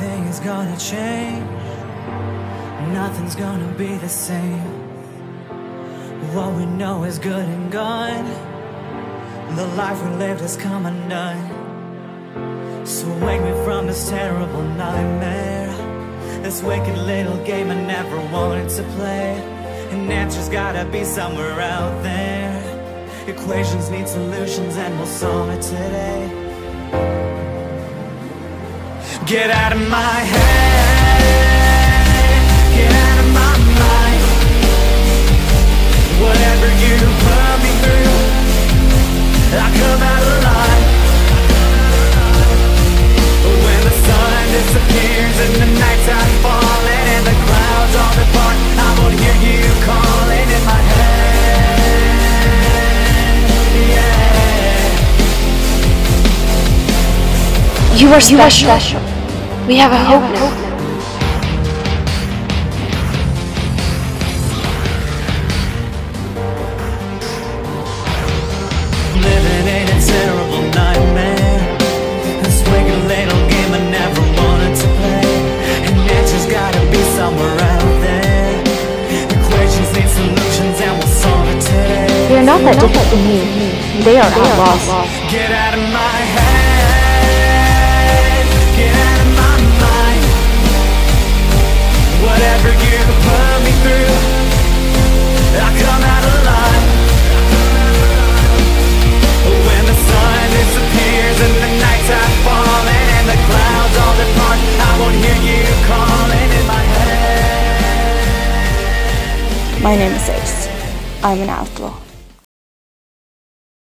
Everything is gonna change. Nothing's gonna be the same. What we know is good and gone. The life we lived has come undone. So wake me from this terrible nightmare. This wicked little game I never wanted to play. An answer's gotta be somewhere out there. Equations need solutions and we'll solve it today. Get out of my head. Get out of my mind. Whatever you put me through, I come out alive. When the sun disappears and the nights are falling and the clouds all depart, I won't hear you calling in my head. Yeah. You are special. We have a hope now. Living in a terrible nightmare. This wicked little game I never wanted to play. And answers gotta be somewhere out there. Equations need solutions and we'll solve it today. They are not that different from me. They are outlaws. Get out of my head. My name is Ace. I'm an outlaw.